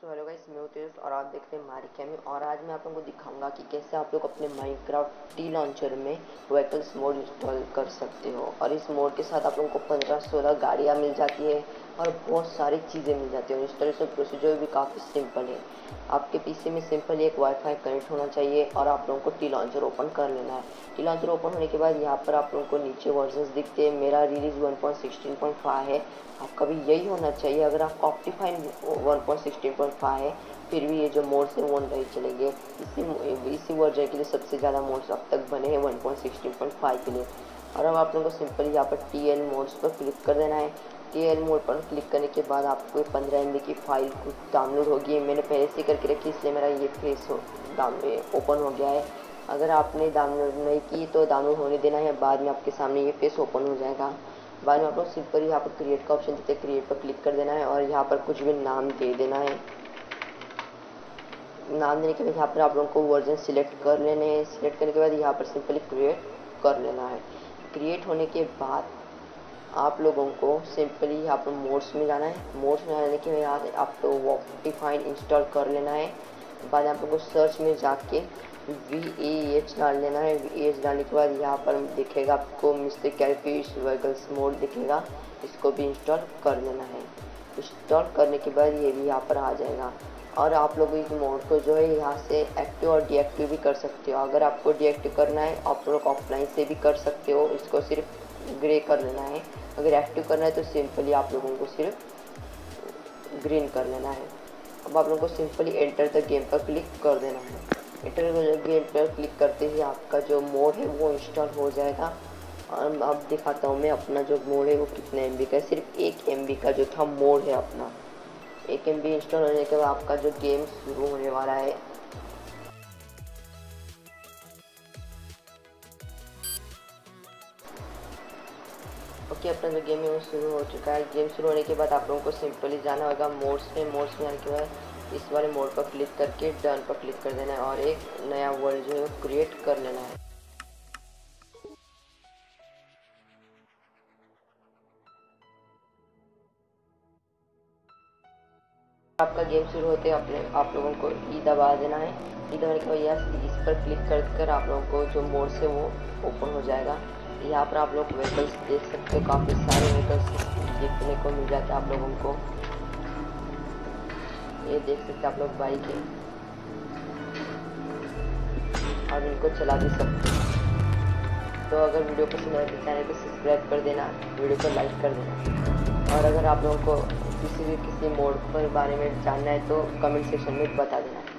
So hello guys, मैं तेज और आप देख रहे हैं मारी कैमी और आज मैं आप लोगों को दिखाऊँगा कि कैसे आप लोग अपने माइनक्राफ्ट टी लॉन्चर में व्हीकल्स मोड इंस्टॉल कर सकते हो। और इस मोड के साथ आप लोगों को 15-16 गाड़ियाँ मिल जाती है। और बहुत सारी चीज़ें मिल जाती है इंस्टॉलेशन प्रोसीजर भी काफ़ी सिंपल है। आपके पीसी में सिंपल एक वाईफाई कनेक्ट होना चाहिए और आप लोगों को टी लॉन्चर ओपन कर लेना है। टी लॉन्चर ओपन होने के बाद यहाँ पर आप लोगों को नीचे वर्जन दिखते हैं। मेरा रिलीज़ वन है। आपका भी यही होना चाहिए। अगर आप ऑप्टिफाइन 1.16.5 है, फिर भी ये जो मोड्स है वो नहीं चलेंगे। इसी इसी वर्जन के लिए सबसे ज़्यादा मोड्स अब तक बने हैं 1.16.5 के लिए। और अब आप लोगों को सिंपली यहाँ पर टी एल मोड्स पर क्लिक कर देना है। टी एल मोड पर क्लिक करने के बाद आपको पंद्रह एम की फ़ाइल कुछ डाउनलोड होगी। मैंने पहले से करके रखी इसलिए मेरा ये फेस हो डाउनलोड ओपन हो गया है। अगर आपने डाउनलोड नहीं की तो डाउनलोड होने देना है, बाद में आपके सामने ये फेस ओपन हो जाएगा। बाद में आप लोग सिंपल यहाँ पर क्रिएट का ऑप्शन देते हैं क्रिएट पर क्लिक कर देना है और यहाँ पर कुछ भी नाम दे देना है। नाम देने के बाद यहाँ पर आप लोगों को वर्जन सिलेक्ट कर लेने हैं। सिलेक्ट करने के बाद यहाँ पर सिंपली क्रिएट कर लेना है। क्रिएट होने के बाद आप लोगों को सिंपली यहाँ पर मोड्स में जाना है। मोड्स में जाने के बाद आप तो आपको वॉक्टिफाइन इंस्टॉल कर लेना है। बाद आप लोगों को सर्च में जाके वी ए एच डाल लेना है। वी एच डालने के बाद यहाँ पर दिखेगा आपको मिस्टर कैलफिश वहीकल्स मोड दिखेगा। इसको भी इंस्टॉल कर लेना है। इंस्टॉल करने के बाद ये भी यहाँ पर आ जाएगा। और आप लोग इस मोड को जो है यहाँ से एक्टिव और डीएक्टिव भी कर सकते हो। अगर आपको डीएक्टिव करना है, आप लोग ऑफलाइन से भी कर सकते हो। इसको सिर्फ़ ग्रे कर लेना है। अगर एक्टिव करना है तो सिंपली आप लोगों को सिर्फ़ ग्रीन कर लेना है। अब आप लोगों को सिंपली एंटर द गेम पर क्लिक कर देना है। इंटर गेम पर क्लिक करते ही आपका जो मोड है, वो इंस्टॉल हो जाएगा। और अब दिखाता हूँ मैं अपना जो मोड है, वो कितने एमबी का है। सिर्फ़ एक एम का जो था मोड है अपना। एक एम इंस्टॉल होने के बाद आपका जो गेम शुरू होने वाला है। ओके अपना जो गेम है वो शुरू हो चुका है। गेम शुरू होने के बाद आप लोगों को सिंपली जाना होगा मोड्स में मोड्स में जाने के बाद इस वाले मोड पर क्लिक करके डन पर क्लिक कर देना है और एक नया वर्ल्ड जो है वो क्रिएट कर लेना है। आपका गेम शुरू होते अपने आप लोगों को ई दबा देना है। ई दबाने के बाद यस इस पर क्लिक कर कर आप लोगों को जो मोड से वो ओपन हो जाएगा। यहाँ पर आप लोग व्हीकल्स देख सकते हो, काफ़ी सारे व्हीकल्स देखने को मिल जाते हैं आप लोगों को। ये देख सकते आप लोग बाइक है। और इनको चला भी सकते हैं। तो अगर वीडियो पसंद आए तो चैनल को सब्सक्राइब कर देना, वीडियो को लाइक कर देना। और अगर आप लोगों को किसी भी किसी मोड पर बारे में जानना है तो कमेंट सेक्शन में बता देना।